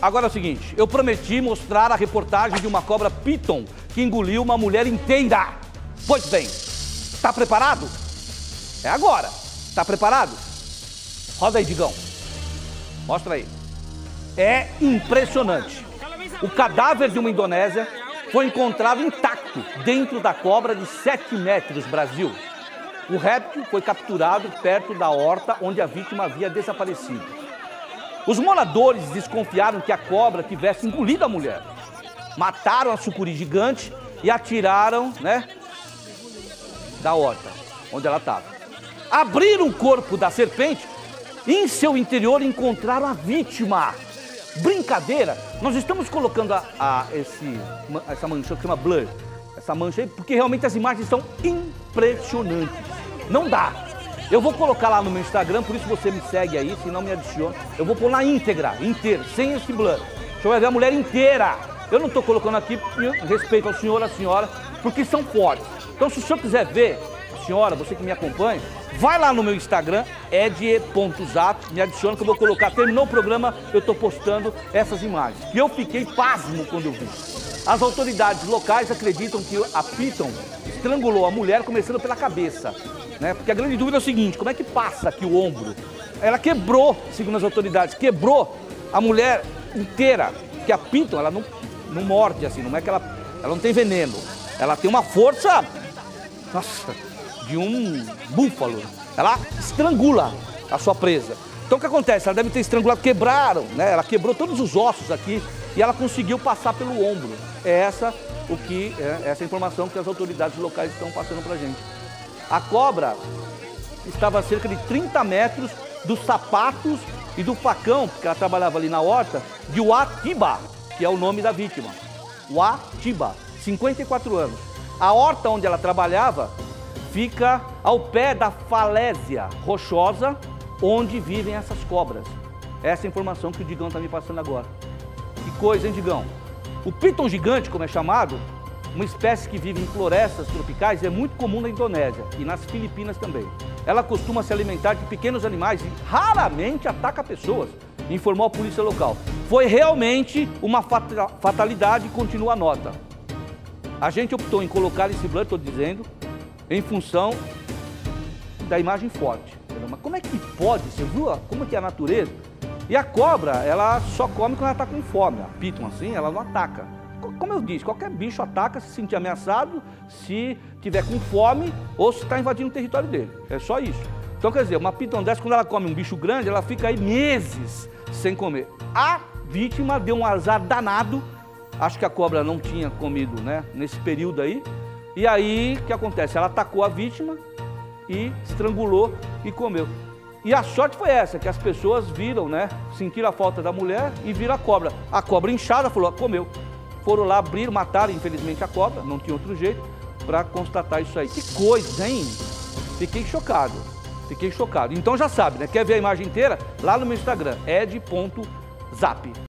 Agora é o seguinte, eu prometi mostrar a reportagem de uma cobra piton que engoliu uma mulher inteira. Pois bem, tá preparado? É agora. Tá preparado? Roda aí, Digão. Mostra aí. É impressionante. O cadáver de uma indonésia foi encontrado intacto dentro da cobra de 7 metros, Brasil. O réptil foi capturado perto da horta onde a vítima havia desaparecido. Os moradores desconfiaram que a cobra tivesse engolido a mulher. Mataram a sucuri gigante e atiraram, né, da horta, onde ela estava. Abriram o corpo da serpente e em seu interior encontraram a vítima. Brincadeira! Nós estamos colocando a, a esse, essa mancha que chama blur, essa mancha aí, porque realmente as imagens são impressionantes. Não dá. Eu vou colocar lá no meu Instagram, por isso você me segue aí, se não me adiciona. Eu vou pôr na íntegra, inteira, sem esse blur. Deixa eu ver a mulher inteira. Eu não estou colocando aqui respeito ao senhor, à senhora, porque são fortes. Então, se o senhor quiser ver, senhora, você que me acompanha, vai lá no meu Instagram, ed.zap, me adiciona que eu vou colocar. Terminou o programa, eu estou postando essas imagens. E eu fiquei pasmo quando eu vi. As autoridades locais acreditam que a Piton estrangulou a mulher começando pela cabeça. Né? Porque a grande dúvida é o seguinte, como é que passa aqui o ombro? Ela quebrou, segundo as autoridades, quebrou a mulher inteira. Que a Pinton, ela não, não morde assim, não é que ela, ela não tem veneno. Ela tem uma força, nossa, de um búfalo. Ela estrangula a sua presa. Então o que acontece? Ela deve ter estrangulado, quebraram, né? Ela quebrou todos os ossos aqui e ela conseguiu passar pelo ombro. É essa o que é essa informação que as autoridades locais estão passando para gente. A cobra estava a cerca de 30 metros dos sapatos e do facão, porque ela trabalhava ali na horta, de Watiba, que é o nome da vítima. Watiba, 54 anos. A horta onde ela trabalhava fica ao pé da falésia rochosa onde vivem essas cobras. Essa é a informação que o Digão está me passando agora. Que coisa, hein, Digão? O piton gigante, como é chamado, uma espécie que vive em florestas tropicais, é muito comum na Indonésia e nas Filipinas também. Ela costuma se alimentar de pequenos animais e raramente ataca pessoas, informou a polícia local. Foi realmente uma fatalidade continua a nota. A gente optou em colocar esse blur, estou dizendo, em função da imagem forte. Mas como é que pode? Você viu como é que é a natureza? E a cobra, ela só come quando ela está com fome. A piton assim, ela não ataca como eu disse, qualquer bicho ataca se sentir ameaçado, se tiver com fome ou se está invadindo o território dele. É só isso. Então, quer dizer, uma piton dessa, quando ela come um bicho grande, ela fica aí meses sem comer. A vítima deu um azar danado, acho que a cobra não tinha comido, né, nesse período aí. E aí, o que acontece? Ela atacou a vítima e estrangulou e comeu. E a sorte foi essa, que as pessoas viram, né, sentiram a falta da mulher e viram a cobra. A cobra inchada falou, comeu. Foram lá abrir, mataram infelizmente a cobra, não tinha outro jeito, para constatar isso aí. Que coisa, hein? Fiquei chocado. Fiquei chocado. Então já sabe, né? Quer ver a imagem inteira? Lá no meu Instagram, ed.zap.